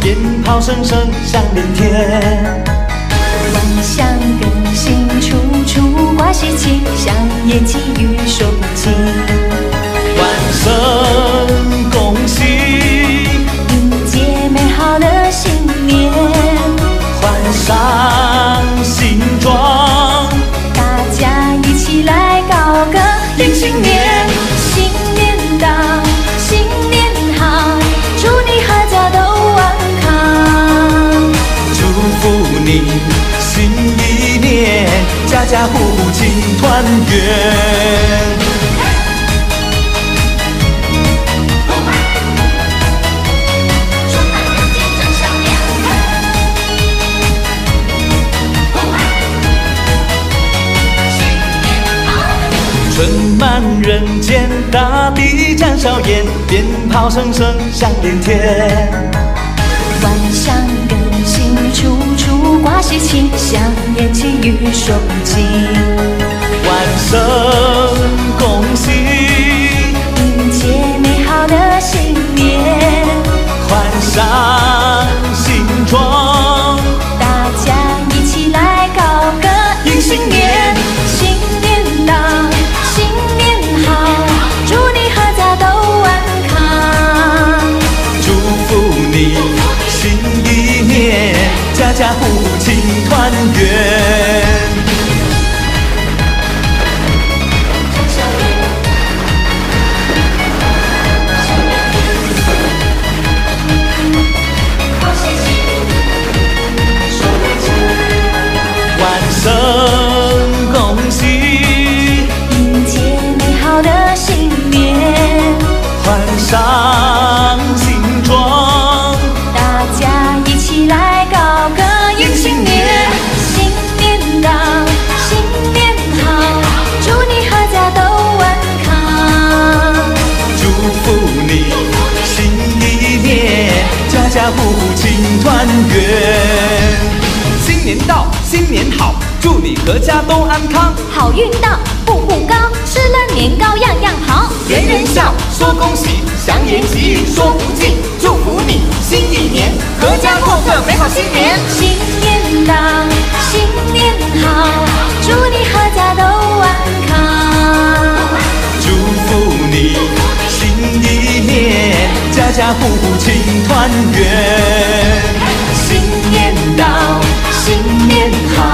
鞭炮声声响连天。万象更新，处处挂喜气，祥言吉语说不尽。万圣恭喜，迎接美好的新年，换上新装，大家一起来高歌迎新年。新一年家家户户庆团圆。春满人间，大地展笑颜，鞭炮声声响连天。万象，处挂喜气，祥言吉语说不家家户户庆团圆。家家户户庆团圆。新年到，新年好，祝你阖家都安康，好运到，步步高，吃了年糕样样好。人人笑，说恭喜，祥言吉语说不尽。祝福家户户庆团圆。新年到，新年好，